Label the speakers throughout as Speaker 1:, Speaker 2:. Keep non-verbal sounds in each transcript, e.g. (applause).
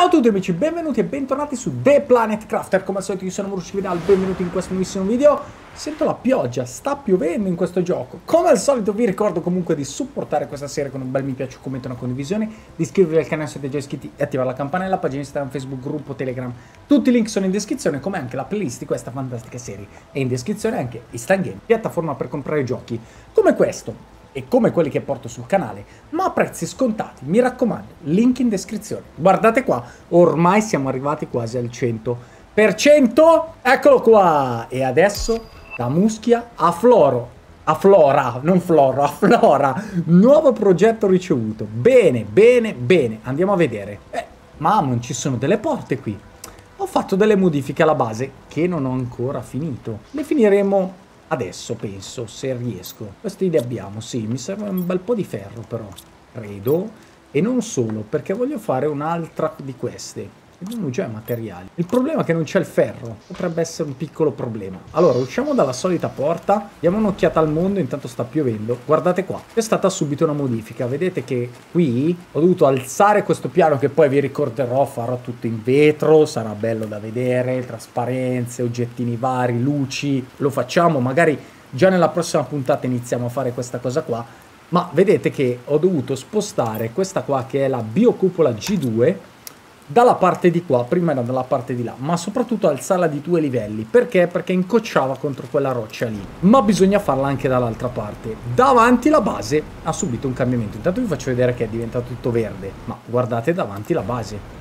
Speaker 1: Ciao a tutti amici, benvenuti e bentornati su The Planet Crafter. Come al solito io sono Marucci Vidal, benvenuti in questo nuovissimo video. Sento la pioggia, sta piovendo in questo gioco. Come al solito vi ricordo comunque di supportare questa serie con un bel mi piace, un commento una condivisione Di iscrivervi al canale se siete già iscritti e attivare la campanella Pagina Instagram, Facebook, gruppo, Telegram. Tutti i link sono in descrizione come anche la playlist di questa fantastica serie E in descrizione anche Instant Game, piattaforma per comprare giochi come questo e come quelli che porto sul canale, ma a prezzi scontati. Mi raccomando, link in descrizione. Guardate qua, ormai siamo arrivati quasi al 100%. Eccolo qua! E adesso da Muschia a Floro. A Flora, non Floro, a Flora. Nuovo progetto ricevuto. Bene, bene, bene. Andiamo a vedere. Eh, ma non ci sono delle porte qui. Ho fatto delle modifiche alla base che non ho ancora finito. Le finiremo Adesso penso, se riesco. Queste idee abbiamo, sì, mi serve un bel po' di ferro però, credo. E non solo, perché voglio fare un'altra di queste. Già i materiali. Il problema è che non c'è il ferro. Potrebbe essere un piccolo problema. Allora, usciamo dalla solita porta. Diamo un'occhiata al mondo, intanto sta piovendo. Guardate qua. C'è stata subito una modifica. Vedete che qui ho dovuto alzare questo piano che poi vi ricorderò farò tutto in vetro. Sarà bello da vedere. Trasparenze, oggettini vari, luci. Lo facciamo. Magari già nella prossima puntata iniziamo a fare questa cosa qua. Ma vedete che ho dovuto spostare questa qua che è la biocupola G2 dalla parte di qua, prima era dalla parte di là, ma soprattutto alzarla di due livelli. Perché? Perché incocciava contro quella roccia lì. Ma bisogna farla anche dall'altra parte. Davanti la base ha subito un cambiamento. Intanto vi faccio vedere che è diventato tutto verde, ma guardate davanti la base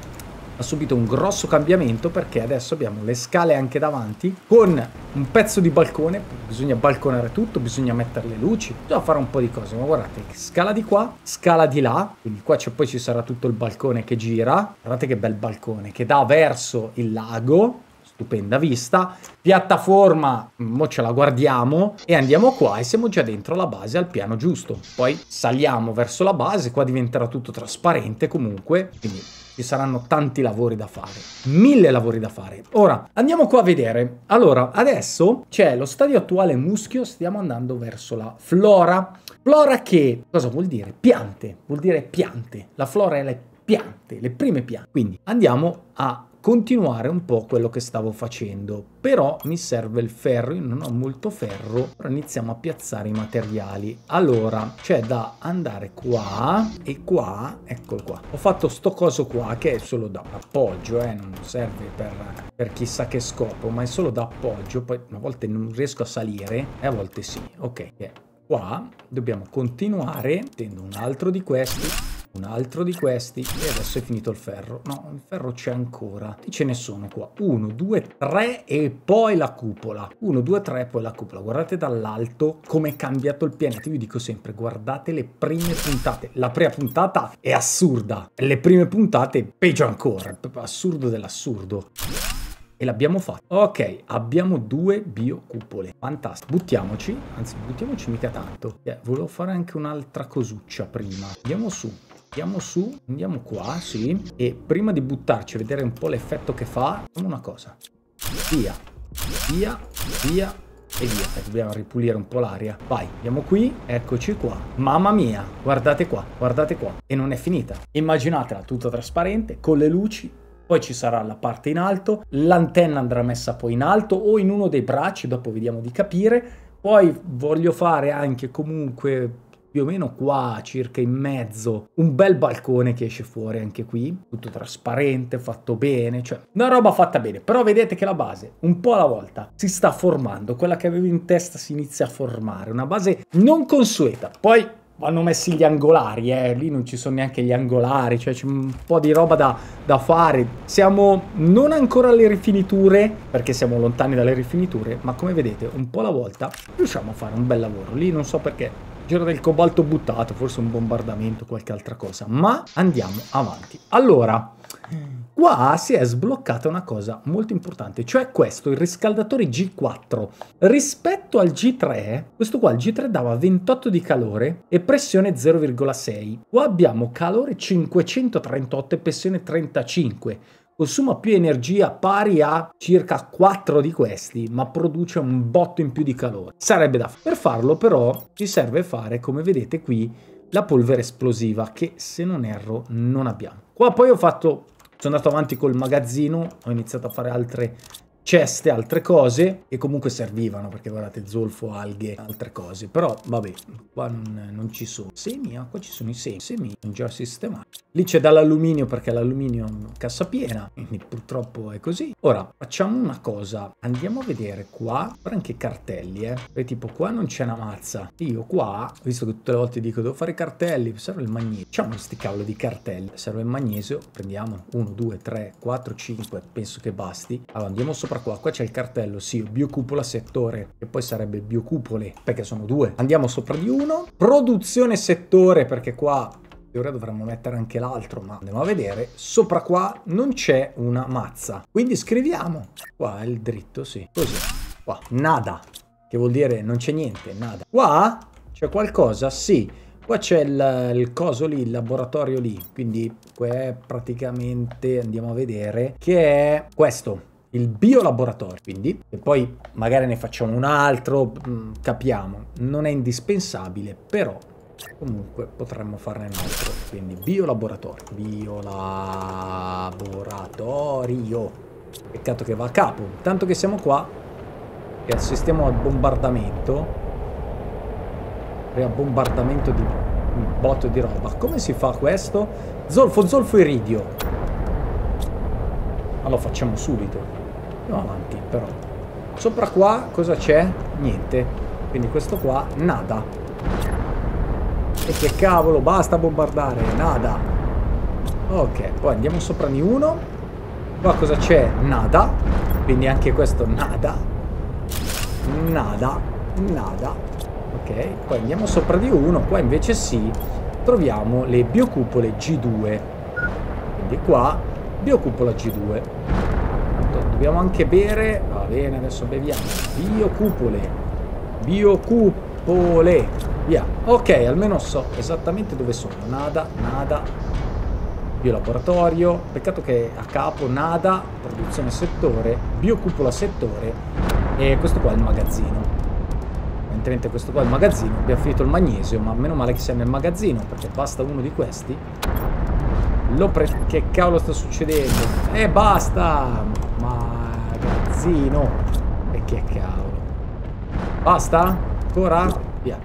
Speaker 1: ha subito un grosso cambiamento perché adesso abbiamo le scale anche davanti con un pezzo di balcone, bisogna balconare tutto, bisogna mettere le luci, bisogna fare un po' di cose, ma guardate, scala di qua, scala di là, quindi qua poi ci sarà tutto il balcone che gira, guardate che bel balcone, che dà verso il lago, stupenda vista, piattaforma, mo ce la guardiamo e andiamo qua e siamo già dentro la base al piano giusto. Poi saliamo verso la base, qua diventerà tutto trasparente comunque, quindi ci saranno tanti lavori da fare, mille lavori da fare. Ora, andiamo qua a vedere. Allora, adesso c'è lo stadio attuale muschio, stiamo andando verso la flora. Flora che cosa vuol dire? Piante, vuol dire piante. La flora è le piante, le prime piante. Quindi andiamo a continuare un po' quello che stavo facendo. Però mi serve il ferro io non ho molto ferro però iniziamo a piazzare i materiali. Allora c'è da andare qua e qua eccolo qua. Ho fatto sto coso qua che è solo da appoggio eh, non serve per, per chissà che scopo ma è solo da appoggio poi a volte non riesco a salire e a volte sì. Ok qua dobbiamo continuare tendo un altro di questi un altro di questi e adesso è finito il ferro no il ferro c'è ancora quanti ce ne sono qua 1 2 3 e poi la cupola 1 2 3 e poi la cupola guardate dall'alto come è cambiato il pianeta vi dico sempre guardate le prime puntate la prima puntata è assurda le prime puntate peggio ancora assurdo dell'assurdo e l'abbiamo fatto. Ok, abbiamo due biocupole. Fantastico. Buttiamoci, anzi buttiamoci mica tanto. Yeah, volevo fare anche un'altra cosuccia prima. Andiamo su. Andiamo su, andiamo qua, sì. E prima di buttarci a vedere un po' l'effetto che fa, facciamo una cosa. Via, via, via e via. Eh, dobbiamo ripulire un po' l'aria. Vai, andiamo qui, eccoci qua. Mamma mia, guardate qua, guardate qua. E non è finita. Immaginatela tutta trasparente, con le luci, poi ci sarà la parte in alto, l'antenna andrà messa poi in alto o in uno dei bracci, dopo vediamo di capire. Poi voglio fare anche comunque più o meno qua, circa in mezzo, un bel balcone che esce fuori anche qui, tutto trasparente, fatto bene, cioè una roba fatta bene, però vedete che la base, un po' alla volta, si sta formando, quella che avevo in testa si inizia a formare, una base non consueta, poi vanno messi gli angolari, eh. lì non ci sono neanche gli angolari, cioè c'è un po' di roba da, da, fare. Siamo non ancora alle rifiniture, perché siamo lontani dalle rifiniture, ma come vedete, un po' alla volta riusciamo a fare un bel lavoro. Lì non so perché Giro del cobalto buttato, forse un bombardamento, qualche altra cosa. Ma andiamo avanti. Allora, qua si è sbloccata una cosa molto importante, cioè questo, il riscaldatore G4. Rispetto al G3, questo qua, il G3 dava 28 di calore e pressione 0,6. Qua abbiamo calore 538 e pressione 35 consuma più energia pari a circa 4 di questi, ma produce un botto in più di calore. Sarebbe da fare. Per farlo però ci serve fare, come vedete qui, la polvere esplosiva che se non erro non abbiamo. Qua poi ho fatto Sono andato avanti col magazzino, ho iniziato a fare altre ceste, altre cose che comunque servivano perché guardate zolfo, alghe, altre cose. Però vabbè, qua non, non ci sono. Semi, ah, qua ci sono i semi, semi sono già sistemati. Lì c'è dall'alluminio perché l'alluminio cassa piena, quindi purtroppo è così. Ora facciamo una cosa, andiamo a vedere qua, guarda anche cartelli, eh. E tipo qua non c'è una mazza. Io qua, visto che tutte le volte dico devo fare cartelli, serve il magnesio. Facciamo questi cavolo di cartelli, serve il magnesio, prendiamo 1, 2, 3, 4, 5, penso che basti. Allora andiamo sopra qua, qua c'è il cartello, sì, biocupola settore, che poi sarebbe biocupole, perché sono due. Andiamo sopra di uno, produzione settore, perché qua teoria dovremmo mettere anche l'altro, ma andiamo a vedere. Sopra qua non c'è una mazza, quindi scriviamo. Qua è il dritto, sì, così. Qua, nada, che vuol dire non c'è niente, nada. Qua c'è qualcosa, sì. Qua c'è il, il, coso lì, il laboratorio lì, quindi qua è praticamente, andiamo a vedere, che è questo il biolaboratorio, quindi, e poi magari ne facciamo un altro, mm, capiamo, non è indispensabile, però comunque potremmo farne un altro, quindi biolaboratorio, biolaboratorio, peccato che va a capo, tanto che siamo qua e assistiamo al bombardamento, al bombardamento di un botto di roba, come si fa questo? Zolfo, zolfo iridio, ma lo facciamo subito andiamo avanti però. Sopra qua cosa c'è? niente. Quindi questo qua nada. E che cavolo basta bombardare nada. Ok poi andiamo sopra di uno. Qua cosa c'è? nada. Quindi anche questo nada. Nada. Nada. Ok poi andiamo sopra di uno. Qua invece sì troviamo le biocupole G2 quindi qua biocupola G2 Dobbiamo anche bere. Va bene, adesso beviamo. Biocupole. Biocupole. Via. Ok, almeno so esattamente dove sono. Nada, nada. Biolaboratorio. Peccato che a capo nada, produzione settore, biocupola settore e questo qua è il magazzino. Evidentemente questo qua è il magazzino. Abbiamo finito il magnesio, ma meno male che sia nel magazzino perché basta uno di questi. Lo pre... Che cavolo sta succedendo? E eh, basta! Magazzino. E che cavolo. Basta? Ancora? Via.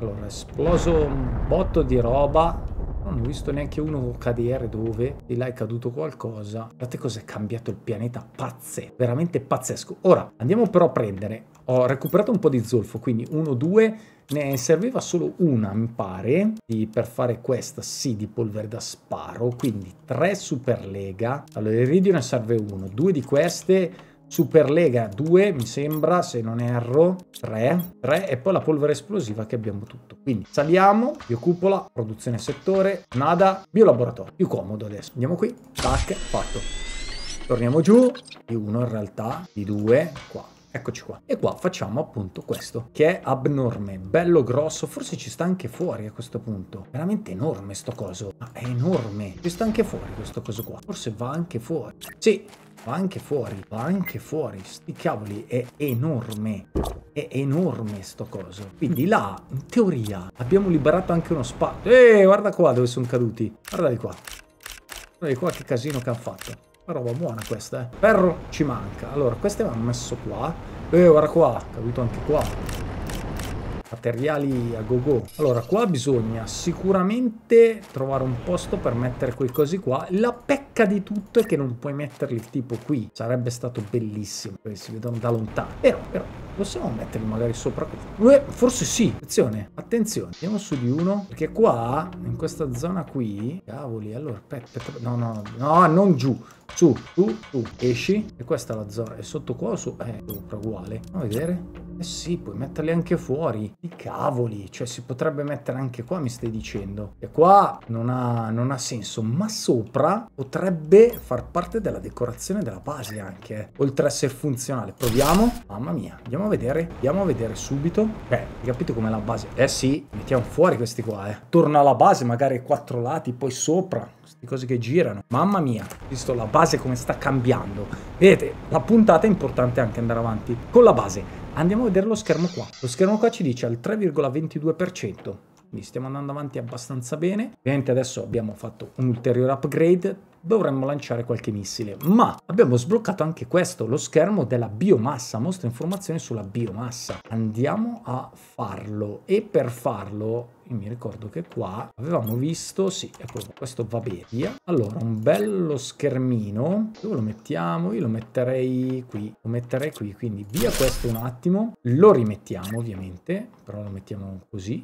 Speaker 1: Allora, esploso un botto di roba. Non ho visto neanche uno cadere dove. Di là è caduto qualcosa. Guardate cos'è cambiato il pianeta. Pazzesco. Veramente pazzesco. Ora, andiamo però a prendere. Ho recuperato un po' di zolfo, quindi uno, due ne serviva solo una, mi pare, di, per fare questa, sì, di polvere da sparo. Quindi tre super lega. Allora, l'iridio ne serve uno. Due di queste... Super Lega 2 mi sembra, se non erro, 3, 3 e poi la polvere esplosiva che abbiamo tutto. Quindi saliamo, biocupola, produzione settore, nada, biolaboratorio. Più comodo adesso. Andiamo qui, tac, fatto. Torniamo giù, di 1 in realtà, di 2, qua. Eccoci qua. E qua facciamo appunto questo, che è abnorme, bello grosso, forse ci sta anche fuori a questo punto. Veramente enorme sto coso, ma è enorme. Ci sta anche fuori questo coso qua. Forse va anche fuori. Sì, va anche fuori, va anche fuori. Sti cavoli, è enorme. È enorme sto coso. Quindi là, in teoria, abbiamo liberato anche uno spazio. Eeeh, guarda qua dove sono caduti. Guarda di qua. Guarda di qua che casino che hanno fatto roba buona questa, eh. Ferro ci manca. Allora, queste vanno messo qua. Eh, guarda qua, caduto anche qua materiali a go go allora qua bisogna sicuramente trovare un posto per mettere quei cosi qua. La pecca di tutto è che non puoi metterli tipo qui. Sarebbe stato bellissimo si vedono da lontano. Però però possiamo metterli magari sopra qui? Eh, forse sì. Attenzione attenzione. Andiamo su di uno perché qua in questa zona qui cavoli allora aspetta, no no no non giù. Su, su, su, esci. E questa è la zona e sotto qua o su? Eh, sopra uguale. Andiamo a vedere eh sì, puoi metterli anche fuori. I cavoli, cioè si potrebbe mettere anche qua, mi stai dicendo. E qua non ha, non ha senso, ma sopra potrebbe far parte della decorazione della base anche, eh. oltre a essere funzionale. Proviamo. Mamma mia, andiamo a vedere, andiamo a vedere subito. Beh, hai capito com'è la base? Eh sì, mettiamo fuori questi qua, eh. Torna alla base, magari ai quattro lati, poi sopra queste cose che girano. Mamma mia, visto la base come sta cambiando. Vedete, la puntata è importante anche andare avanti con la base. Andiamo a vedere lo schermo qua. Lo schermo qua ci dice al 3,22%. quindi stiamo andando avanti abbastanza bene. Ovviamente adesso abbiamo fatto un ulteriore upgrade, dovremmo lanciare qualche missile. Ma abbiamo sbloccato anche questo, lo schermo della biomassa, mostra informazioni sulla biomassa. Andiamo a farlo e per farlo io mi ricordo che qua avevamo visto, sì, ecco, questo va bene, via. Allora, un bello schermino, dove lo mettiamo? Io lo metterei qui, lo metterei qui, quindi via questo un attimo, lo rimettiamo ovviamente, però lo mettiamo così.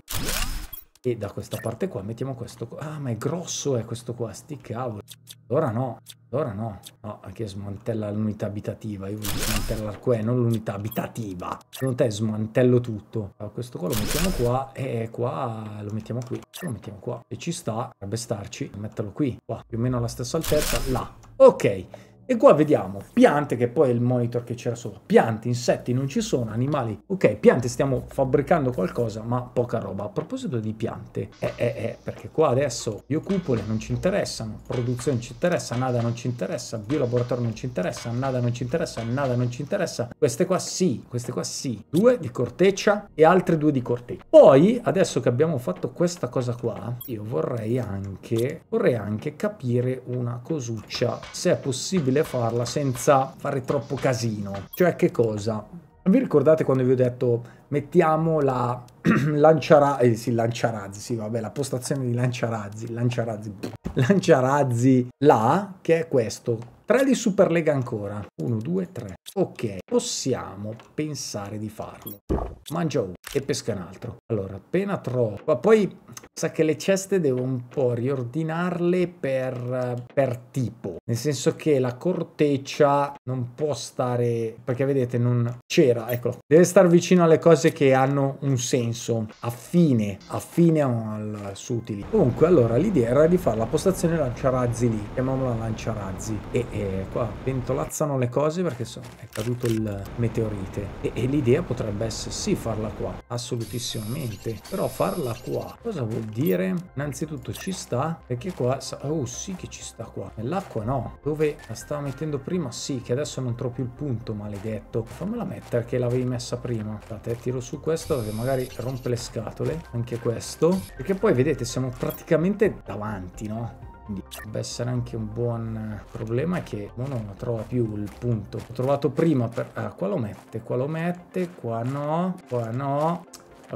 Speaker 1: E da questa parte qua mettiamo questo qua. Ah, ma è grosso è questo qua, sti cavoli. Ora no, ora no. No, anche smantella l'unità abitativa. Io voglio smantellare qua, non l'unità abitativa. Secondo te smantello tutto. Allora, questo qua lo mettiamo qua e qua lo mettiamo qui. Lo mettiamo qua. E ci sta, dovrebbe starci. Metterlo qui, qua. Più o meno alla stessa altezza, là. Ok. E qua vediamo piante, che poi è il monitor che c'era sopra. Piante, insetti non ci sono, animali. Ok, piante stiamo fabbricando qualcosa, ma poca roba. A proposito di piante, eh, eh, eh, perché qua adesso biocupole non ci interessano, produzione ci interessa, nada non ci interessa, biolaboratorio non ci interessa, nada non ci interessa, nada non ci interessa. Queste qua sì, queste qua sì. Due di corteccia e altre due di corteccia. Poi, adesso che abbiamo fatto questa cosa qua, io vorrei anche, vorrei anche capire una cosuccia, se è possibile possibile farla senza fare troppo casino. Cioè che cosa? Vi ricordate quando vi ho detto mettiamo la (clears throat) lanciarazzi, eh, sì, lanciarazzi, sì, vabbè, la postazione di lanciarazzi, lanciarazzi, (clears throat) lanciarazzi là, che è questo. 3 di Superlega ancora. 1, 2, 3. Ok, possiamo pensare di farlo. Mangia uno e pesca un altro. Allora, appena trovo... Ma poi sa che le ceste devo un po' riordinarle per, per tipo, nel senso che la corteccia non può stare, perché vedete non c'era, eccolo, deve stare vicino alle cose che hanno un senso, affine, affine al suo utilizzo. Comunque allora l'idea era di fare la postazione lanciarazzi lì, chiamiamola lanciarazzi, e, e qua ventolazzano le cose perché so, è caduto il meteorite, e, e l'idea potrebbe essere sì farla qua, assolutissimamente, però farla qua, cosa vuol dire? Innanzitutto ci sta perché qua oh sì che ci sta qua. Nell'acqua no. Dove la stavo mettendo prima? Sì che adesso non trovo più il punto maledetto. Fammela mettere che l'avevi messa prima. Aspetta, tiro su questo che magari rompe le scatole anche questo. Perché poi vedete siamo praticamente davanti no quindi potrebbe essere anche un buon problema che uno non trova più il punto. Ho trovato prima per ah qua lo mette qua lo mette qua no qua no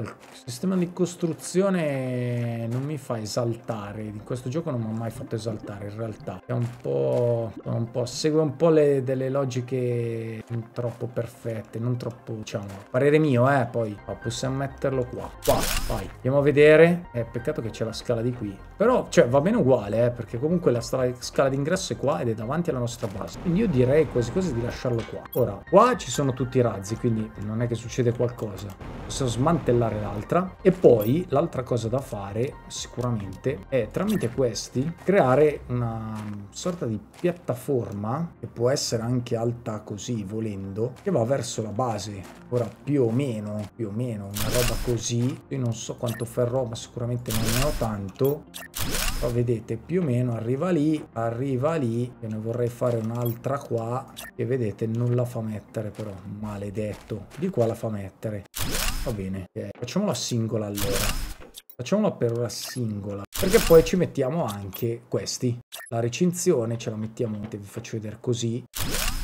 Speaker 1: il sistema di costruzione non mi fa esaltare, in questo gioco non mi ha mai fatto esaltare in realtà, è un po', un po' segue un po' le, delle logiche non troppo perfette, non troppo, diciamo, parere mio, eh, poi. Oh, possiamo metterlo qua, qua, vai, andiamo a vedere, è peccato che c'è la scala di qui, però, cioè, va bene uguale, eh, perché comunque la scala d'ingresso è qua ed è davanti alla nostra base, quindi io direi quasi quasi di lasciarlo qua. Ora, qua ci sono tutti i razzi, quindi non è che succede qualcosa, possiamo smantellare cancellare l'altra. E poi l'altra cosa da fare sicuramente è tramite questi creare una sorta di piattaforma che può essere anche alta così volendo che va verso la base. Ora più o meno più o meno una roba così. Io non so quanto ferro ma sicuramente non ne ho tanto. Però vedete più o meno arriva lì arriva lì. E ne vorrei fare un'altra qua che vedete non la fa mettere però maledetto. Di qua la fa mettere Va bene, okay. facciamola singola allora. Facciamola per ora singola, perché poi ci mettiamo anche questi. La recinzione ce la mettiamo, vi faccio vedere così,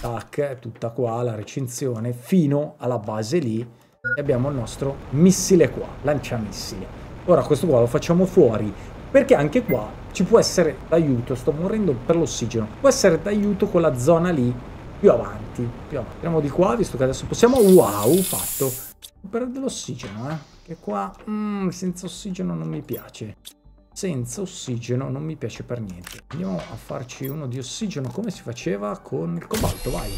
Speaker 1: tac, tutta qua la recinzione, fino alla base lì, e abbiamo il nostro missile qua, lanciamissili. Ora questo qua lo facciamo fuori, perché anche qua ci può essere d'aiuto, sto morendo per l'ossigeno, può essere d'aiuto quella zona lì più avanti, più avanti. Andiamo di qua, visto che adesso possiamo, wow, fatto perde l'ossigeno, eh. Che qua mm, senza ossigeno non mi piace. Senza ossigeno non mi piace per niente. Andiamo a farci uno di ossigeno come si faceva con il cobalto, vai.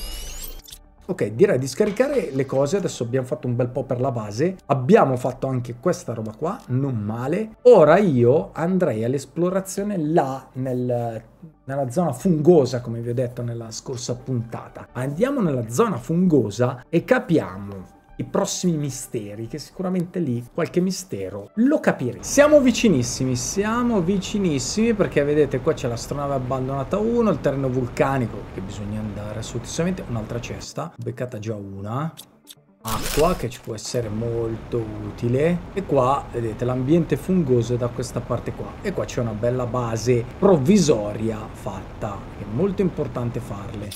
Speaker 1: Ok, direi di scaricare le cose, adesso abbiamo fatto un bel po' per la base, abbiamo fatto anche questa roba qua, non male. Ora io andrei all'esplorazione là nel, nella zona fungosa, come vi ho detto nella scorsa puntata. Andiamo nella zona fungosa e capiamo i prossimi misteri, che sicuramente lì qualche mistero lo capiremo. Siamo vicinissimi, siamo vicinissimi perché vedete qua c'è l'astronave abbandonata 1, il terreno vulcanico che bisogna andare assolutamente, un'altra cesta, beccata già una. acqua che ci può essere molto utile e qua vedete l'ambiente fungoso è da questa parte qua e qua c'è una bella base provvisoria fatta è molto importante farle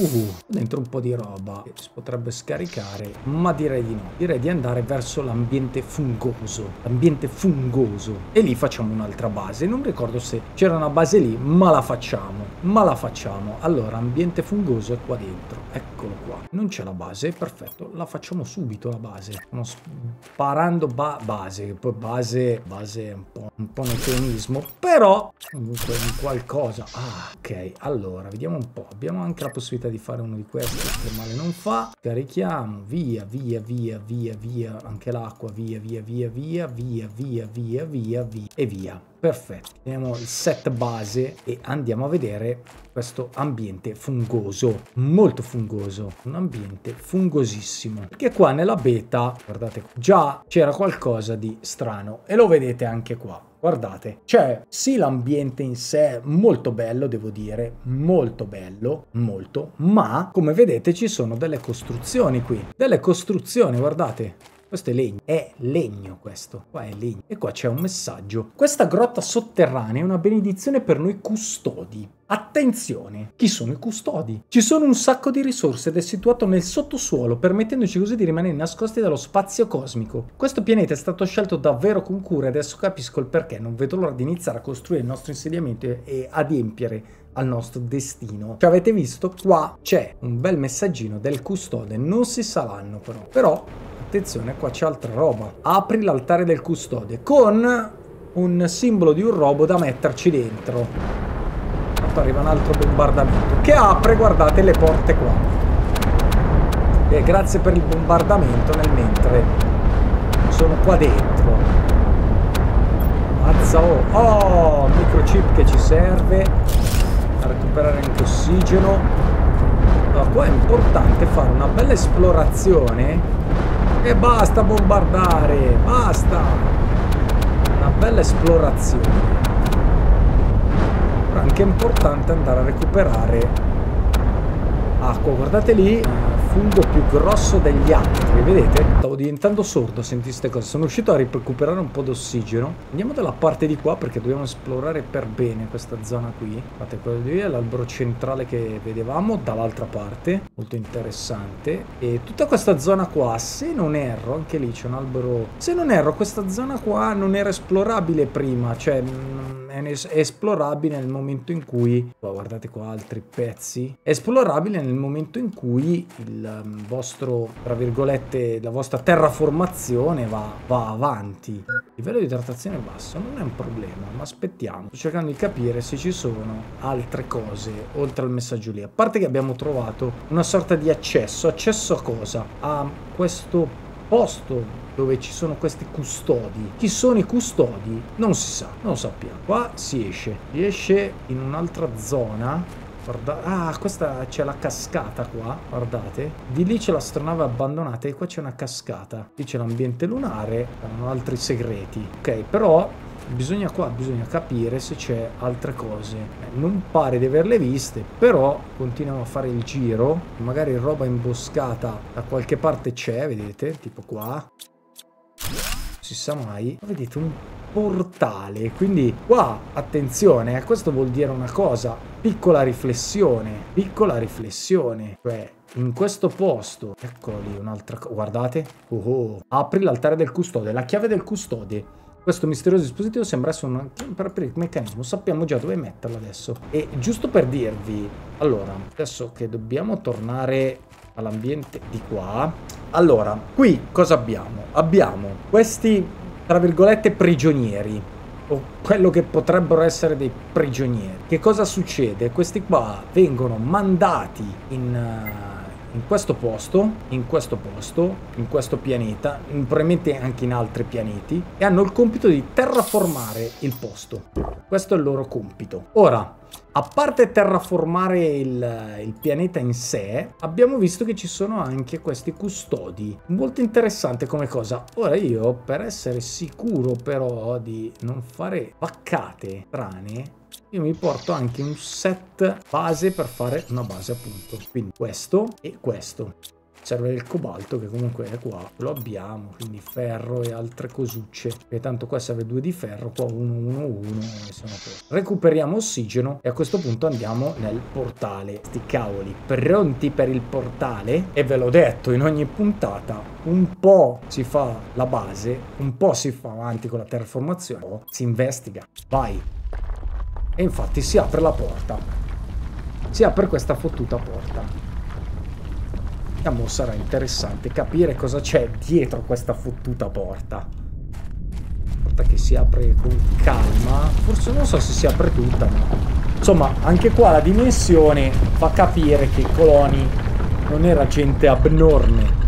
Speaker 1: Uh, dentro un po' di roba che si potrebbe scaricare, ma direi di no. Direi di andare verso l'ambiente fungoso. L'ambiente fungoso. E lì facciamo un'altra base. Non ricordo se c'era una base lì, ma la facciamo. Ma la facciamo. Allora, ambiente fungoso è qua dentro. Eccolo qua. Non c'è la base, perfetto. La facciamo subito la base. Stiamo sparando ba base. Poi base, base è un po', un po' neotenismo. Però, comunque, un qualcosa. Ah, ok. Allora, vediamo un po'. Abbiamo anche la possibilità di fare uno di questi che male non fa carichiamo via via via via via anche l'acqua via via via via via via via via via e via perfetto teniamo il set base e andiamo a vedere questo ambiente fungoso molto fungoso un ambiente fungosissimo perché qua nella beta guardate già c'era qualcosa di strano e lo vedete anche qua Guardate, c'è sì l'ambiente in sé molto bello, devo dire, molto bello, molto, ma come vedete ci sono delle costruzioni qui, delle costruzioni, guardate, questo è legno, è legno questo, qua è legno. E qua c'è un messaggio. Questa grotta sotterranea è una benedizione per noi custodi. Attenzione, chi sono i custodi? Ci sono un sacco di risorse ed è situato nel sottosuolo, permettendoci così di rimanere nascosti dallo spazio cosmico. Questo pianeta è stato scelto davvero con cura e adesso capisco il perché. Non vedo l'ora di iniziare a costruire il nostro insediamento e adempiere al nostro destino. Cioè avete visto? Qua c'è un bel messaggino del custode, non si sa l'anno però. Però attenzione qua c'è altra roba apri l'altare del custode con un simbolo di un robo da metterci dentro arriva un altro bombardamento che apre guardate le porte qua e grazie per il bombardamento nel mentre sono qua dentro mazza oh, oh microchip che ci serve a recuperare anche ossigeno allora, qua è importante fare una bella esplorazione e basta bombardare, basta. Una bella esplorazione. Però anche importante andare a recuperare acqua. Guardate lì, fungo più grosso degli altri, vedete? Diventando sordo, senti queste cose. Sono riuscito a recuperare un po' d'ossigeno. Andiamo dalla parte di qua perché dobbiamo esplorare per bene questa zona qui. Guardate, quello di lì l'albero centrale che vedevamo dall'altra parte. Molto interessante. E tutta questa zona qua, se non erro, anche lì c'è un albero... Se non erro, questa zona qua non era esplorabile prima. Cioè, mm, è esplorabile nel momento in cui... Oh, guardate qua altri pezzi. È esplorabile nel momento in cui il um, vostro, tra virgolette, la vostra terraformazione va, va avanti. Il livello di idratazione basso, non è un problema, ma aspettiamo. Sto cercando di capire se ci sono altre cose oltre al messaggio lì. A parte che abbiamo trovato una sorta di accesso. Accesso a cosa? A questo posto dove ci sono questi custodi. Chi sono i custodi? Non si sa, non sappiamo. Qua si esce, si esce in un'altra zona Guarda ah, questa c'è la cascata qua, guardate. Di lì c'è l'astronave abbandonata e qua c'è una cascata. Lì c'è l'ambiente lunare, hanno altri segreti. Ok, però bisogna qua, bisogna capire se c'è altre cose. Eh, non pare di averle viste, però continuiamo a fare il giro. Magari roba imboscata da qualche parte c'è, vedete, tipo qua. Si sa mai. Vedete un portale. Quindi qua, attenzione, eh, questo vuol dire una cosa, piccola riflessione, piccola riflessione, cioè in questo posto, eccolo lì, un'altra cosa, guardate, oh, oh. apri l'altare del custode, la chiave del custode. Questo misterioso dispositivo sembra essere un per meccanismo, sappiamo già dove metterlo adesso. E giusto per dirvi, allora, adesso che dobbiamo tornare all'ambiente di qua, allora, qui cosa abbiamo? Abbiamo questi tra virgolette, prigionieri o quello che potrebbero essere dei prigionieri. Che cosa succede? Questi qua vengono mandati in, uh, in questo posto, in questo posto, in questo pianeta, probabilmente anche in altri pianeti, e hanno il compito di terraformare il posto. Questo è il loro compito. Ora, a parte terraformare il, il, pianeta in sé, abbiamo visto che ci sono anche questi custodi. Molto interessante come cosa. Ora io, per essere sicuro però di non fare vaccate strane, io mi porto anche un set base per fare una base appunto. Quindi questo e questo. Serve del cobalto che comunque è qua, lo abbiamo, quindi ferro e altre cosucce. E tanto qua serve due di ferro, qua uno, uno, uno e sono Recuperiamo ossigeno e a questo punto andiamo nel portale. Sti cavoli, pronti per il portale? E ve l'ho detto in ogni puntata, un po' si fa la base, un po' si fa avanti con la terraformazione, si investiga. Vai! E infatti si apre la porta. Si apre questa fottuta porta. Vediamo, sarà interessante capire cosa c'è dietro questa fottuta porta. Porta che si apre con calma. Forse non so se si apre tutta, ma... Insomma, anche qua la dimensione fa capire che Coloni non era gente abnorme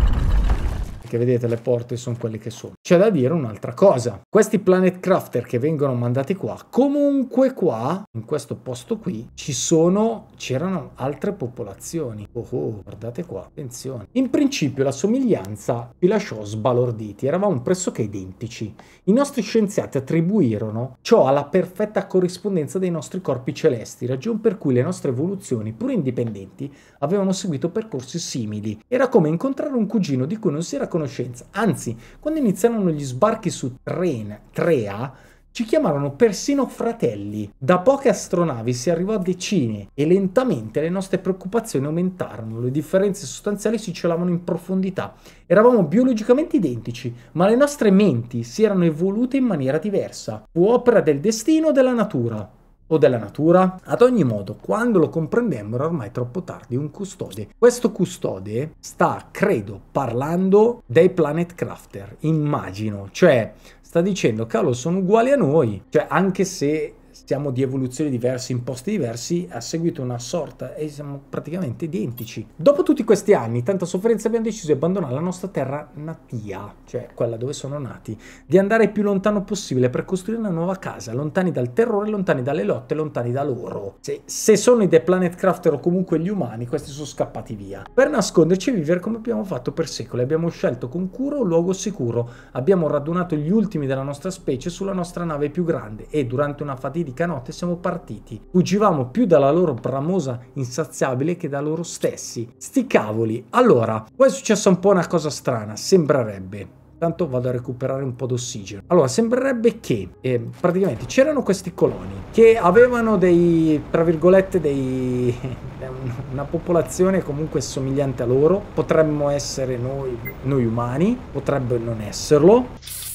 Speaker 1: che vedete le porte sono quelle che sono. C'è da dire un'altra cosa. Questi planet crafter che vengono mandati qua, comunque qua, in questo posto qui, ci sono, c'erano altre popolazioni. Oh, oh, guardate qua, attenzione. In principio la somiglianza vi lasciò sbalorditi, eravamo pressoché identici. I nostri scienziati attribuirono ciò alla perfetta corrispondenza dei nostri corpi celesti, ragion per cui le nostre evoluzioni, pur indipendenti, avevano seguito percorsi simili. Era come incontrare un cugino di cui non si era conosciuto conoscenza. Anzi, quando iniziarono gli sbarchi su Tren, Trea, ci chiamarono persino fratelli. Da poche astronavi si arrivò a decine e lentamente le nostre preoccupazioni aumentarono. Le differenze sostanziali si celavano in profondità. Eravamo biologicamente identici, ma le nostre menti si erano evolute in maniera diversa. Fu opera del destino o della natura o della natura? Ad ogni modo, quando lo comprendemmo era ormai troppo tardi, un custode. Questo custode sta, credo, parlando dei Planet Crafter, immagino, cioè sta dicendo, cavolo, sono uguali a noi, cioè anche se siamo di evoluzioni diverse, in posti diversi, ha seguito una sorta e siamo praticamente identici. Dopo tutti questi anni, tanta sofferenza, abbiamo deciso di abbandonare la nostra terra natia, cioè quella dove sono nati, di andare il più lontano possibile per costruire una nuova casa, lontani dal terrore, lontani dalle lotte, lontani da loro. Se, se sono i The Planet Crafter o comunque gli umani, questi sono scappati via. Per nasconderci e vivere come abbiamo fatto per secoli, abbiamo scelto con cura un luogo sicuro, abbiamo radunato gli ultimi della nostra specie sulla nostra nave più grande e durante una fatica fatidica notte siamo partiti. Fuggivamo più dalla loro bramosa insaziabile che da loro stessi. Sti cavoli. Allora, qua è successa un po' una cosa strana, sembrerebbe. Tanto vado a recuperare un po' d'ossigeno. Allora, sembrerebbe che eh, praticamente c'erano questi coloni che avevano dei, tra virgolette, dei, (laughs) una popolazione comunque somigliante a loro. Potremmo essere noi, noi umani, potrebbe non esserlo.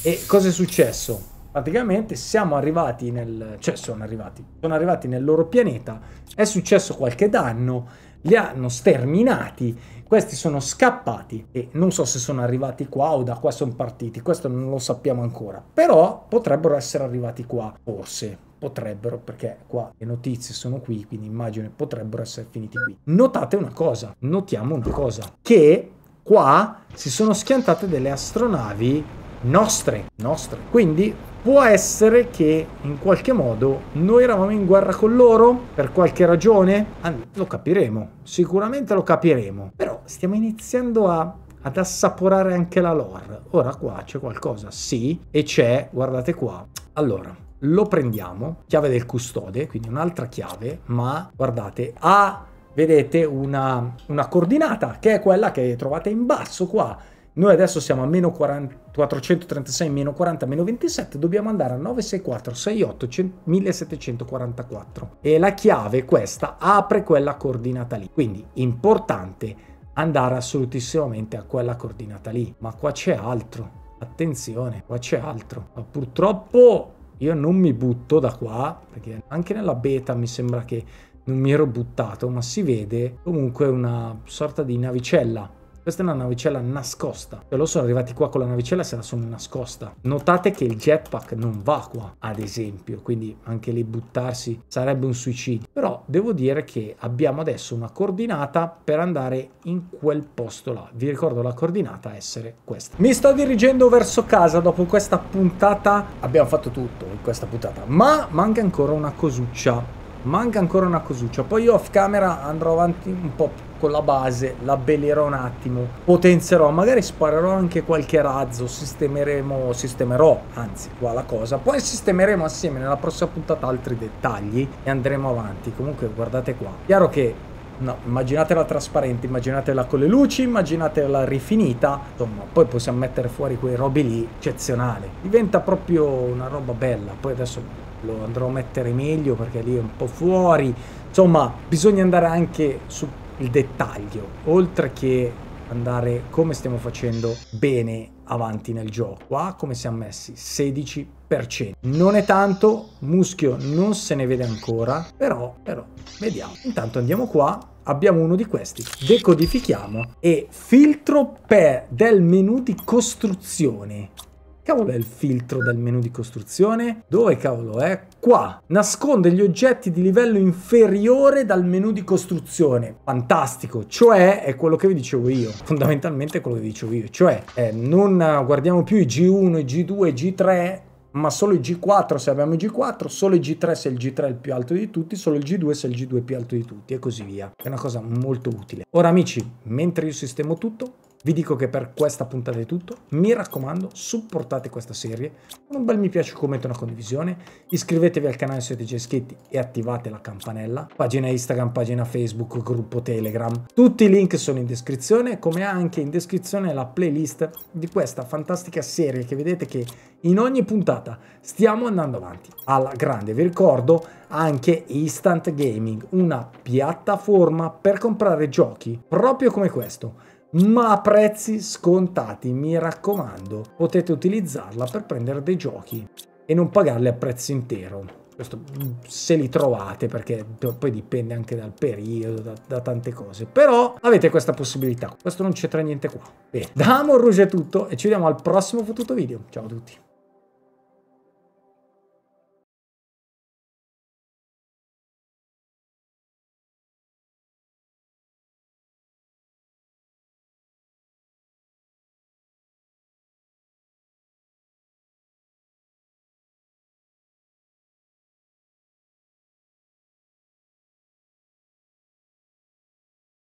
Speaker 1: E cosa è successo? Praticamente siamo arrivati nel... cioè sono arrivati, sono arrivati nel loro pianeta, è successo qualche danno, li hanno sterminati, questi sono scappati e non so se sono arrivati qua o da qua sono partiti, questo non lo sappiamo ancora, però potrebbero essere arrivati qua, forse, potrebbero perché qua le notizie sono qui quindi immagino potrebbero essere finiti qui. Notate una cosa notiamo una cosa che qua si sono schiantate delle astronavi nostre nostre quindi Può essere che in qualche modo noi eravamo in guerra con loro per qualche ragione? Ah, lo capiremo, sicuramente lo capiremo. Però stiamo iniziando a, ad assaporare anche la lore. Ora qua c'è qualcosa, sì, e c'è, guardate qua. Allora, lo prendiamo, chiave del custode, quindi un'altra chiave, ma guardate, ha, vedete, una, una coordinata che è quella che trovate in basso qua noi adesso siamo a meno 40, 436, meno 40, meno 27, dobbiamo andare a 964, 68, 1744. E la chiave questa apre quella coordinata lì. Quindi importante andare assolutissimamente a quella coordinata lì. Ma qua c'è altro. Attenzione, qua c'è altro. Ma purtroppo io non mi butto da qua, perché anche nella beta mi sembra che non mi ero buttato, ma si vede comunque una sorta di navicella questa è una navicella nascosta. Se loro sono arrivati qua con la navicella se la sono nascosta. Notate che il jetpack non va qua, ad esempio, quindi anche lì buttarsi sarebbe un suicidio. Però devo dire che abbiamo adesso una coordinata per andare in quel posto là. Vi ricordo la coordinata essere questa. Mi sto dirigendo verso casa dopo questa puntata. Abbiamo fatto tutto in questa puntata, ma manca ancora una cosuccia. Manca ancora una cosuccia. Poi io off camera andrò avanti un po' con la base, la bellerò un attimo, potenzierò, magari sparerò anche qualche razzo, sistemeremo, sistemerò, anzi qua la cosa, poi sistemeremo assieme nella prossima puntata altri dettagli e andremo avanti. Comunque guardate qua, chiaro che No, immaginatela trasparente, immaginatela con le luci, immaginatela rifinita, insomma, poi possiamo mettere fuori quei robi lì eccezionali. Diventa proprio una roba bella, poi adesso lo andrò a mettere meglio perché lì è un po' fuori. Insomma, bisogna andare anche sul dettaglio, oltre che andare come stiamo facendo bene avanti nel gioco. Qua come siamo messi? 16%. Non è tanto, muschio non se ne vede ancora, però, però vediamo. Intanto andiamo qua, abbiamo uno di questi, decodifichiamo e filtro per del menu di costruzione. Cavolo è il filtro del menu di costruzione? Dove cavolo è? Qua. Nasconde gli oggetti di livello inferiore dal menu di costruzione. Fantastico. Cioè, è quello che vi dicevo io. Fondamentalmente è quello che vi dicevo io. Cioè, eh, non guardiamo più i G1, i G2, i G3, ma solo il G4 se abbiamo il G4, solo il G3 se il G3 è il più alto di tutti, solo il G2 se il G2 è il più alto di tutti e così via. È una cosa molto utile. Ora amici, mentre io sistemo tutto, vi dico che per questa puntata è tutto. Mi raccomando, supportate questa serie con un bel mi piace, un commento e una condivisione. Iscrivetevi al canale se siete già iscritti e attivate la campanella. Pagina Instagram, pagina Facebook, gruppo Telegram. Tutti i link sono in descrizione, come anche in descrizione la playlist di questa fantastica serie che vedete che in ogni puntata stiamo andando avanti alla grande. Vi ricordo anche Instant Gaming, una piattaforma per comprare giochi proprio come questo ma a prezzi scontati, mi raccomando. Potete utilizzarla per prendere dei giochi e non pagarli a prezzo intero. Questo se li trovate perché poi dipende anche dal periodo, da, da tante cose. Però avete questa possibilità. Questo non c'entra niente qua. Bene, (laughs) da Amor Rouge è tutto e ci vediamo al prossimo fottuto video. Ciao a tutti.